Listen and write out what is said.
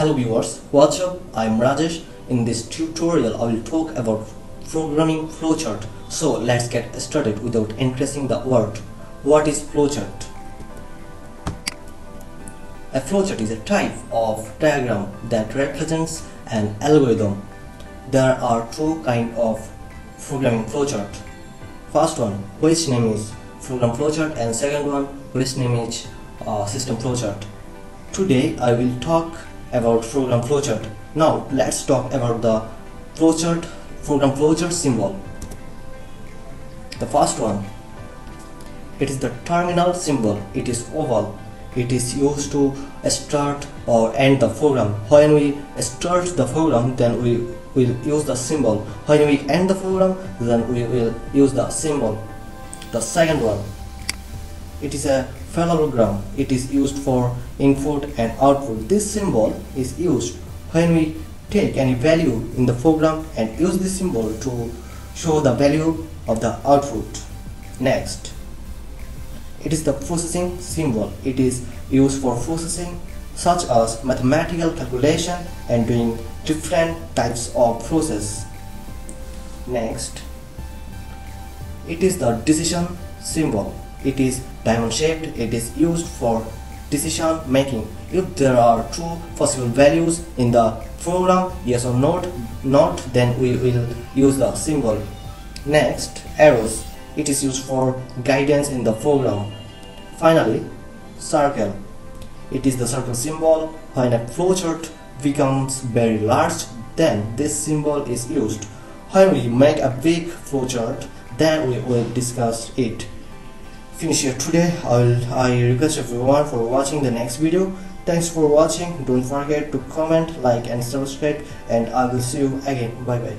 Hello viewers, what's up? I'm Rajesh. In this tutorial, I will talk about programming flowchart. So let's get started without increasing the word. What is flowchart? A flowchart is a type of diagram that represents an algorithm. There are two kind of programming flowchart. First one, which name is program flowchart and second one, which name is uh, system flowchart. Today I will talk about program flowchart. Now let's talk about the flowchart program flowchart symbol. The first one, it is the terminal symbol. It is oval. It is used to start or end the program. When we start the program, then we will use the symbol. When we end the program, then we will use the symbol. The second one, it is a parallelogram. It is used for input and output. This symbol is used when we take any value in the program and use this symbol to show the value of the output. Next, it is the processing symbol. It is used for processing such as mathematical calculation and doing different types of process. Next, it is the decision symbol it is diamond shaped. It is used for decision making. If there are two possible values in the program yes or not not then we will use the symbol. Next arrows. It is used for guidance in the program finally circle. It is the circle symbol. When a flowchart becomes very large then this symbol is used. When we make a big flowchart then we will discuss it finish here today. I'll, I request everyone for watching the next video. Thanks for watching. Don't forget to comment like and subscribe and I will see you again. Bye bye